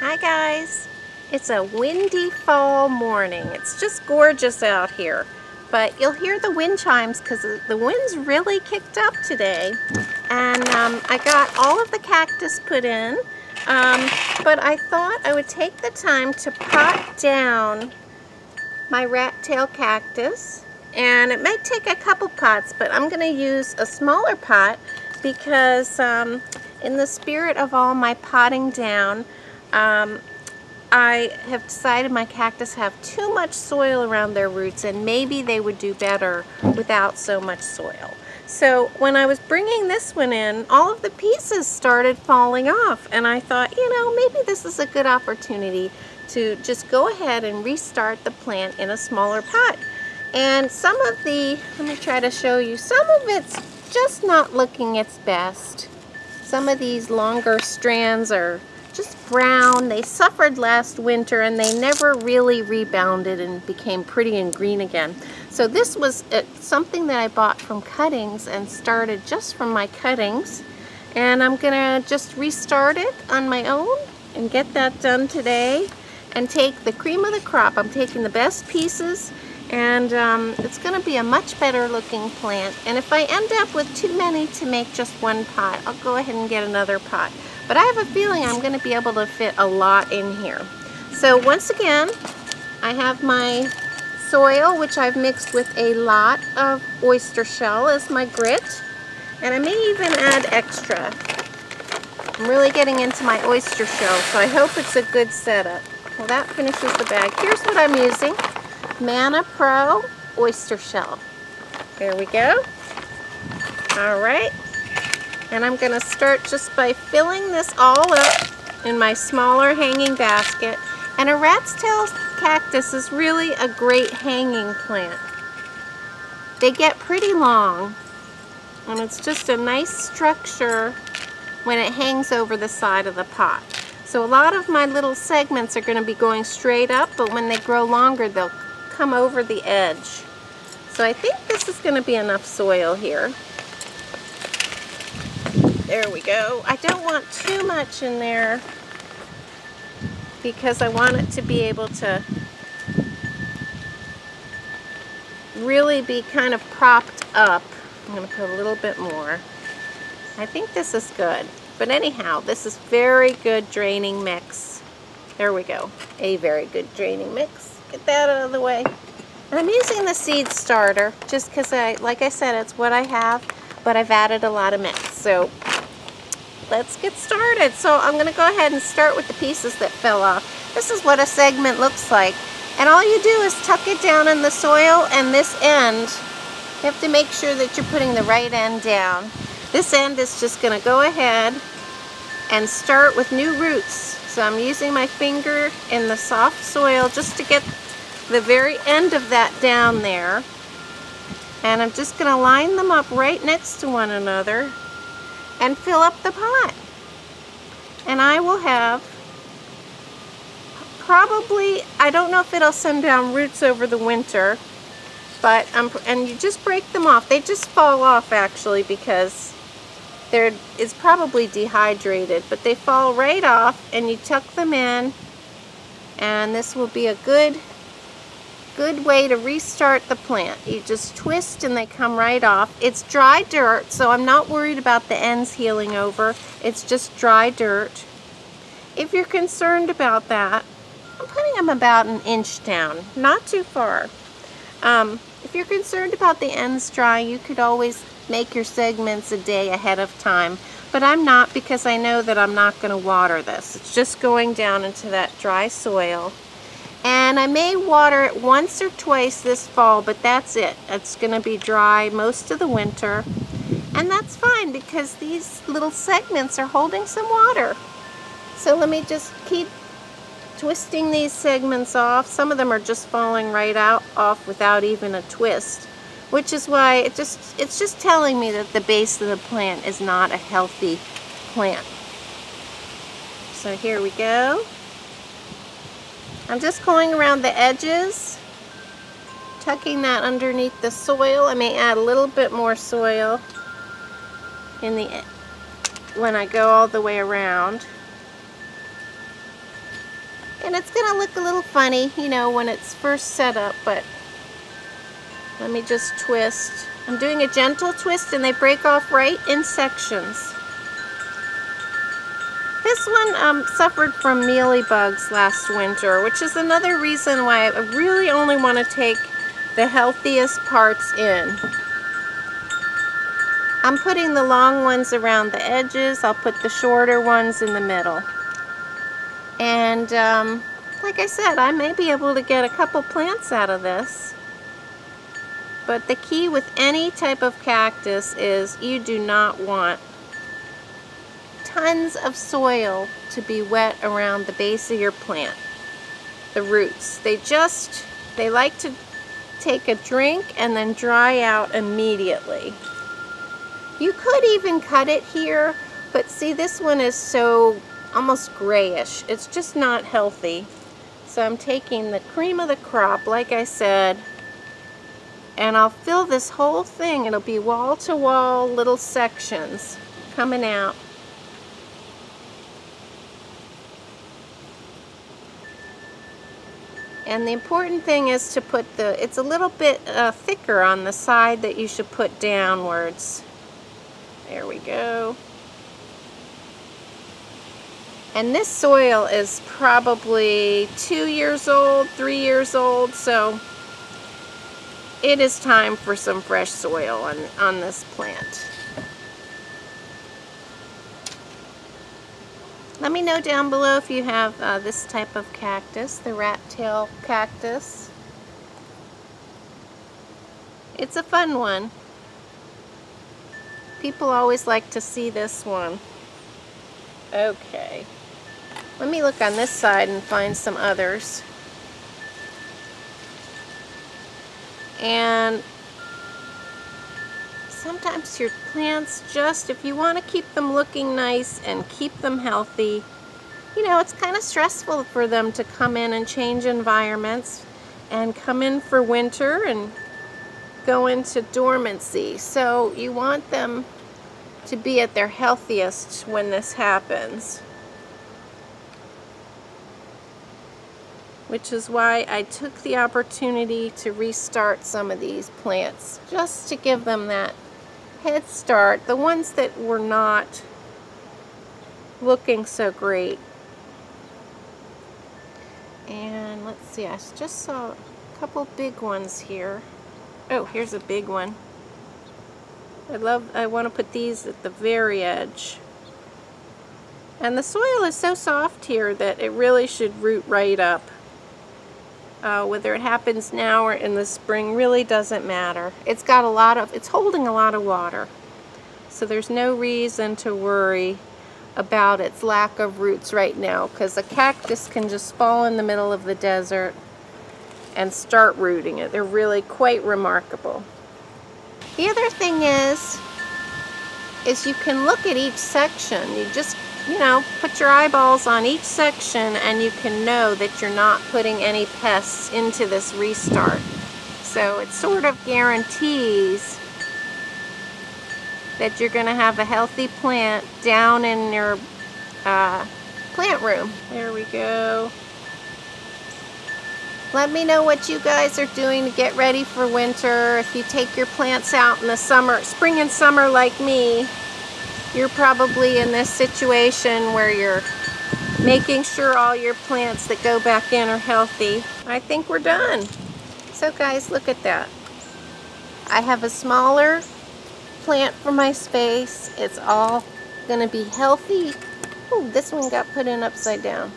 Hi guys! It's a windy fall morning. It's just gorgeous out here. But you'll hear the wind chimes because the wind's really kicked up today. And um, I got all of the cactus put in. Um, but I thought I would take the time to pot down my rat tail cactus. And it might take a couple pots, but I'm going to use a smaller pot because um, in the spirit of all my potting down, um, I have decided my cactus have too much soil around their roots and maybe they would do better without so much soil. So when I was bringing this one in, all of the pieces started falling off and I thought, you know, maybe this is a good opportunity to just go ahead and restart the plant in a smaller pot. And some of the, let me try to show you, some of it's just not looking its best. Some of these longer strands are just brown. They suffered last winter and they never really rebounded and became pretty and green again. So this was uh, something that I bought from cuttings and started just from my cuttings. And I'm gonna just restart it on my own and get that done today and take the cream of the crop. I'm taking the best pieces and um, it's to be a much better looking plant and if I end up with too many to make just one pot I'll go ahead and get another pot but I have a feeling I'm going to be able to fit a lot in here. So once again, I have my soil, which I've mixed with a lot of oyster shell as my grit. And I may even add extra. I'm really getting into my oyster shell, so I hope it's a good setup. Well, that finishes the bag. Here's what I'm using. Manna Pro oyster shell. There we go. All right. And I'm going to start just by filling this all up in my smaller hanging basket. And a rat's tail cactus is really a great hanging plant. They get pretty long and it's just a nice structure when it hangs over the side of the pot. So a lot of my little segments are going to be going straight up, but when they grow longer, they'll come over the edge. So I think this is going to be enough soil here. There we go. I don't want too much in there because I want it to be able to really be kind of propped up. I'm going to put a little bit more. I think this is good. But anyhow, this is very good draining mix. There we go. A very good draining mix. Get that out of the way. And I'm using the seed starter just because I, like I said, it's what I have, but I've added a lot of mix. So let's get started. So I'm going to go ahead and start with the pieces that fell off. This is what a segment looks like. And all you do is tuck it down in the soil and this end, you have to make sure that you're putting the right end down. This end is just going to go ahead and start with new roots. So I'm using my finger in the soft soil just to get the very end of that down there. And I'm just going to line them up right next to one another and fill up the pot. And I will have probably, I don't know if it'll send down roots over the winter, but, um, and you just break them off. They just fall off actually because they're, it's probably dehydrated, but they fall right off and you tuck them in and this will be a good good way to restart the plant. You just twist and they come right off. It's dry dirt, so I'm not worried about the ends healing over. It's just dry dirt. If you're concerned about that, I'm putting them about an inch down, not too far. Um, if you're concerned about the ends drying, you could always make your segments a day ahead of time. But I'm not because I know that I'm not going to water this. It's just going down into that dry soil. And I may water it once or twice this fall, but that's it. It's going to be dry most of the winter. And that's fine because these little segments are holding some water. So let me just keep twisting these segments off. Some of them are just falling right out off without even a twist, which is why it just it's just telling me that the base of the plant is not a healthy plant. So here we go. I'm just going around the edges, tucking that underneath the soil. I may add a little bit more soil in the when I go all the way around. And it's going to look a little funny, you know, when it's first set up, but let me just twist. I'm doing a gentle twist and they break off right in sections. This one um, suffered from mealy bugs last winter, which is another reason why I really only want to take the healthiest parts in. I'm putting the long ones around the edges. I'll put the shorter ones in the middle. And um, like I said, I may be able to get a couple plants out of this. But the key with any type of cactus is you do not want tons of soil to be wet around the base of your plant. The roots. They just, they like to take a drink and then dry out immediately. You could even cut it here, but see this one is so almost grayish. It's just not healthy. So I'm taking the cream of the crop, like I said, and I'll fill this whole thing. It'll be wall-to-wall -wall little sections coming out. And the important thing is to put the, it's a little bit uh, thicker on the side that you should put downwards. There we go. And this soil is probably two years old, three years old, so it is time for some fresh soil on, on this plant. Let me know down below if you have uh, this type of cactus, the rat tail cactus. It's a fun one. People always like to see this one. Okay. Let me look on this side and find some others. And sometimes your plants just, if you want to keep them looking nice and keep them healthy, you know, it's kind of stressful for them to come in and change environments and come in for winter and go into dormancy. So you want them to be at their healthiest when this happens. Which is why I took the opportunity to restart some of these plants just to give them that head start, the ones that were not looking so great. And let's see, I just saw a couple big ones here. Oh, here's a big one. I love, I want to put these at the very edge. And the soil is so soft here that it really should root right up. Uh, whether it happens now or in the spring really doesn't matter. It's got a lot of, it's holding a lot of water. So there's no reason to worry about its lack of roots right now because a cactus can just fall in the middle of the desert and start rooting it. They're really quite remarkable. The other thing is, is you can look at each section. You just you know, put your eyeballs on each section and you can know that you're not putting any pests into this restart. So it sort of guarantees that you're going to have a healthy plant down in your uh, plant room. There we go. Let me know what you guys are doing to get ready for winter. If you take your plants out in the summer, spring and summer like me, you're probably in this situation where you're making sure all your plants that go back in are healthy. I think we're done. So guys, look at that. I have a smaller plant for my space. It's all gonna be healthy. Oh, this one got put in upside down.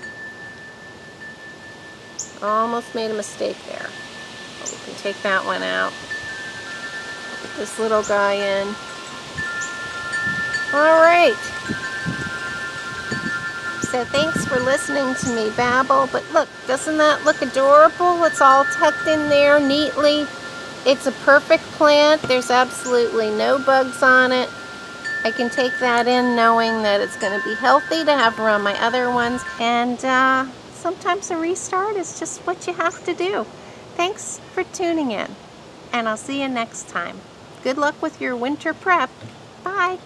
Almost made a mistake there. But we can take that one out. Put this little guy in. All right. So thanks for listening to me babble. But look, doesn't that look adorable? It's all tucked in there neatly. It's a perfect plant. There's absolutely no bugs on it. I can take that in knowing that it's going to be healthy to have around my other ones. And uh, sometimes a restart is just what you have to do. Thanks for tuning in. And I'll see you next time. Good luck with your winter prep. Bye.